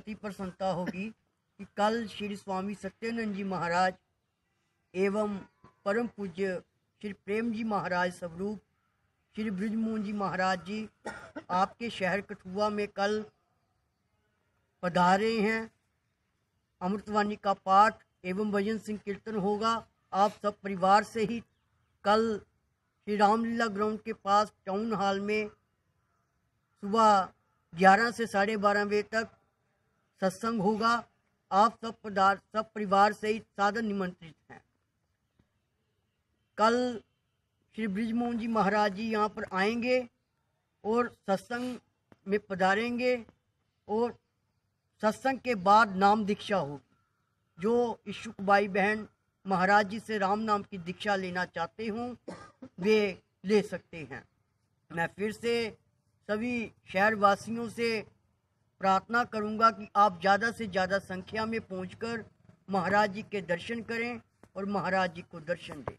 अति प्रसन्नता होगी कि कल श्री स्वामी सत्यानंद जी महाराज एवं परम पूज्य श्री प्रेम जी महाराज स्वरूप श्री ब्रजमोहन जी महाराज जी आपके शहर कठुआ में कल पधारे हैं। अमृतवाणी का पाठ एवं भजन सिंह कीर्तन होगा। आप सब परिवार से ही कल श्री रामलीला ग्राउंड के पास टाउन हॉल में सुबह ग्यारह से साढ़े बारह बजे तक सत्संग होगा। आप सब पदार्थ, सब परिवार से ही सादर निमंत्रित हैं। कल श्री ब्रिजमोहन जी महाराज जी यहाँ पर आएँगे और सत्संग में पधारेंगे और सत्संग के बाद नाम दीक्षा होगी। जो इच्छुक भाई बहन महाराज जी से राम नाम की दीक्षा लेना चाहते हों, वे ले सकते हैं। मैं फिर से सभी शहर वासियों से प्रार्थना करूँगा कि आप ज़्यादा से ज़्यादा संख्या में पहुंचकर महाराज जी के दर्शन करें और महाराज जी को दर्शन दें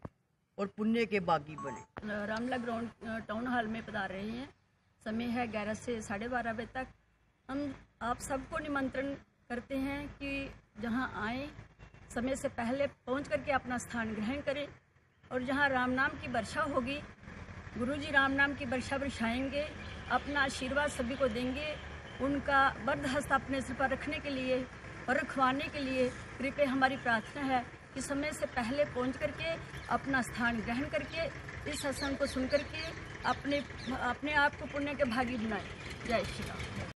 और पुण्य के बागी बने। रामला ग्राउंड टाउन हॉल में पधार रहे हैं। समय है ग्यारह से साढ़े बारह बजे तक। हम, आप सबको निमंत्रण करते हैं कि जहाँ आए, समय से पहले पहुँच करके अपना स्थान ग्रहण करें और जहाँ राम नाम की वर्षा होगी गुरु जी राम नाम की वर्षा वर्षाएँगे अपना आशीर्वाद सभी को देंगे। उनका बर्द हस्त अपने सिर पर रखने के लिए और रखवाने के लिए कृपया हमारी प्रार्थना है कि समय से पहले पहुँच करके, अपना स्थान ग्रहण करके, इस सत्संग को सुन करके अपने अपने आप को पुण्य के भागी बनाए। जय श्री राम।